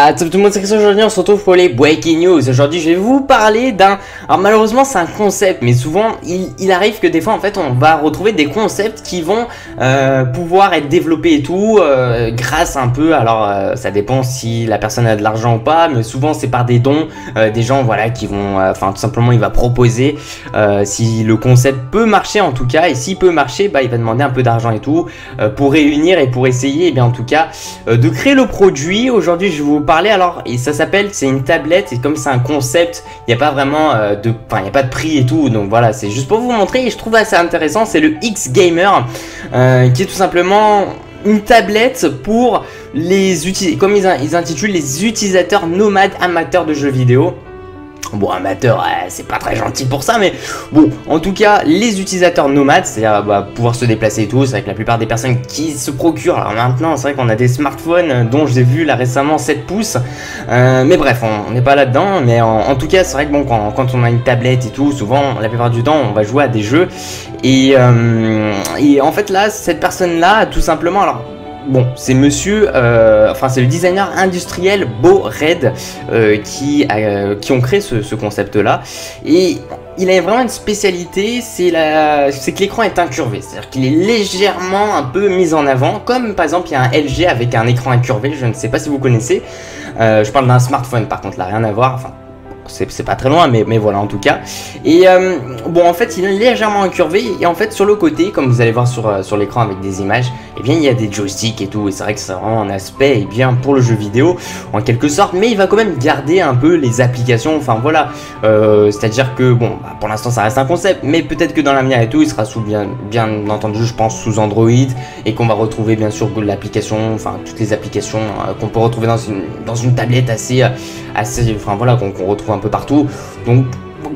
Ah, tout le monde, c'est aujourd'hui on se retrouve pour les Breaking News. Aujourd'hui, je vais vous parler d'un... Alors malheureusement, c'est un concept, mais souvent, il, arrive que des fois, en fait, on va retrouver des concepts qui vont euh, pouvoir être développés et tout, euh, grâce un peu... Alors, euh, ça dépend si la personne a de l'argent ou pas, mais souvent, c'est par des dons, des gens, voilà, qui vont... Enfin, tout simplement, il va proposer si le concept peut marcher, en tout cas, et s'il peut marcher, bah, il va demander un peu d'argent et tout, pour réunir et pour essayer, et bien, en tout cas, de créer le produit. Aujourd'hui, je vous alors et ça s'appelle c'est une tablette et comme c'est un concept il n'y a pas vraiment euh, de enfin il n'y a pas de prix et tout donc voilà c'est juste pour vous montrer et je trouve assez intéressant c'est le X Gamer euh, qui est tout simplement une tablette pour les comme ils, ils intitulent les utilisateurs nomades amateurs de jeux vidéo Bon, amateur, c'est pas très gentil pour ça, mais bon, en tout cas, les utilisateurs nomades, c'est-à-dire bah, pouvoir se déplacer et tout, c'est vrai que la plupart des personnes qui se procurent, alors maintenant, c'est vrai qu'on a des smartphones dont j'ai vu là récemment 7 pouces, euh, mais bref, on n'est pas là-dedans, mais en, tout cas, c'est vrai que bon, quand, on a une tablette et tout, souvent, la plupart du temps, on va jouer à des jeux, et, euh, et en fait là, cette personne-là, tout simplement, alors Bon, c'est monsieur, euh, enfin c'est le designer industriel Beau Red euh, qui, a, qui ont créé ce, concept-là. Et il a vraiment une spécialité, c'est que l'écran est incurvé, c'est-à-dire qu'il est légèrement un peu mis en avant, comme par exemple il y a un LG avec un écran incurvé, je ne sais pas si vous connaissez. Euh, je parle d'un smartphone par contre, là rien à voir, c'est pas très loin, mais, voilà en tout cas. Et euh, bon, en fait, il est légèrement incurvé. Et en fait, sur le côté, comme vous allez voir sur, euh, sur l'écran avec des images, et eh bien, il y a des joysticks et tout. Et c'est vrai que c'est vraiment un aspect et eh bien pour le jeu vidéo en quelque sorte. Mais il va quand même garder un peu les applications. Enfin voilà, euh, c'est-à-dire que bon, bah, pour l'instant, ça reste un concept, mais peut-être que dans l'avenir et tout, il sera sous bien, bien entendu, je pense, sous Android et qu'on va retrouver bien sûr l'application, enfin toutes les applications qu'on peut retrouver dans une, dans une tablette assez, assez, enfin voilà, qu'on retrouve un peu partout. Donc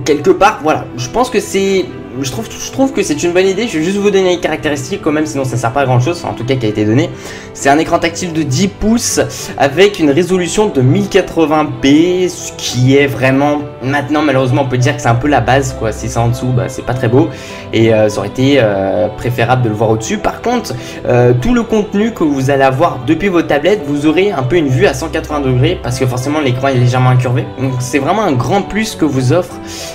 quelque part, voilà, je pense que c'est je trouve, que c'est une bonne idée. Je vais juste vous donner les caractéristiques quand même, sinon ça sert pas à grand chose, en tout cas qui a été donné. C'est un écran tactile de 10 pouces avec une résolution de 1080p, ce qui est vraiment maintenant malheureusement on peut dire que c'est un peu la base quoi. Si c'est en dessous, bah, c'est pas très beau et euh, ça aurait été euh, préférable de le voir au-dessus. Par contre, euh, tout le contenu que vous allez avoir depuis vos tablettes, vous aurez un peu une vue à 180 degrés parce que forcément l'écran est légèrement incurvé. Donc c'est vraiment un grand plus que vous offre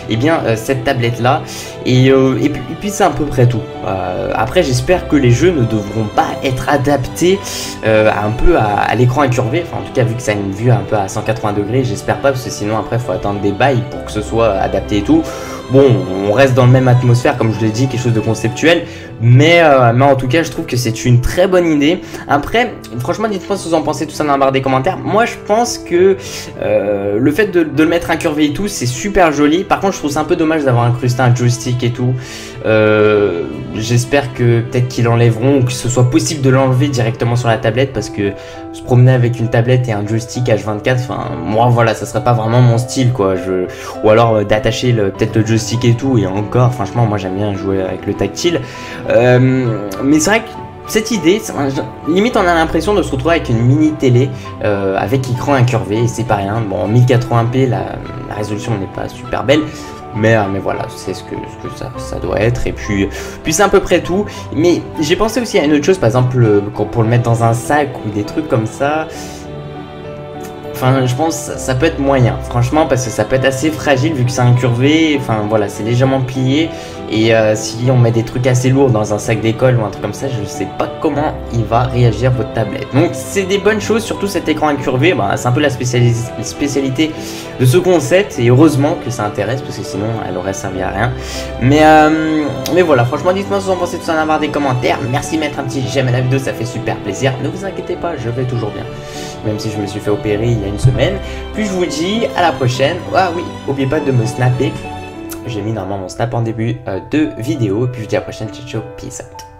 et eh bien cette tablette là et euh, et, puis, c'est à peu près tout. Euh, après j'espère que les jeux ne devront pas être adaptés euh, un peu à, l'écran incurvé. Enfin en tout cas vu que ça a une vue un peu à 180 degrés, j'espère pas parce que sinon après il faut attendre des bails pour que ce soit adapté et tout. Bon, on reste dans la même atmosphère, comme je l'ai dit, quelque chose de conceptuel. Mais, euh, mais en tout cas, je trouve que c'est une très bonne idée. Après, franchement, dites-moi ce que vous en pensez tout ça dans la barre des commentaires. Moi, je pense que euh, le fait de, de, le mettre incurvé et tout, c'est super joli. Par contre, je trouve ça un peu dommage d'avoir incrusté un joystick et tout. Euh, J'espère que peut-être qu'ils l'enlèveront ou que ce soit possible de l'enlever directement sur la tablette parce que se promener avec une tablette et un joystick H24, enfin, moi, voilà, ça serait pas vraiment mon style, quoi. Ou alors euh, d'attacher peut-être le joystick et tout, et encore, franchement, moi j'aime bien jouer avec le tactile. Euh, mais c'est vrai que cette idée, limite on a l'impression de se retrouver avec une mini télé avec écran incurvé, et c'est pas rien. Bon, en 1080p, la, résolution n'est pas super belle, mais, euh, mais voilà, c'est ce que, ce que ça, ça, doit être. Et puis, puis c'est à peu près tout. Mais j'ai pensé aussi à une autre chose, par exemple, pour le mettre dans un sac ou des trucs comme ça. Enfin, je pense ça peut être moyen, franchement, parce que ça peut être assez fragile vu que c'est incurvé. Enfin, voilà, c'est légèrement plié. Et euh, si on met des trucs assez lourds dans un sac d'école ou un truc comme ça, je ne sais pas comment il va réagir votre tablette. Donc, c'est des bonnes choses, surtout cet écran incurvé. Bah, c'est un peu la spécialité de ce concept. Et heureusement que ça intéresse, parce que sinon, elle aurait servi à rien. Mais, euh, mais voilà, franchement, dites-moi ce que vous en pensez tout ça dans la des commentaires. Merci de mettre un petit j'aime à la vidéo, ça fait super plaisir. Ne vous inquiétez pas, je vais toujours bien. Même si je me suis fait opérer il une semaine. Puis je vous dis à la prochaine. Ah oui, n'oubliez pas de me snapper. J'ai mis normalement mon snap en début euh, de vidéo. Puis je vous dis à la prochaine. Ciao, ciao, peace out.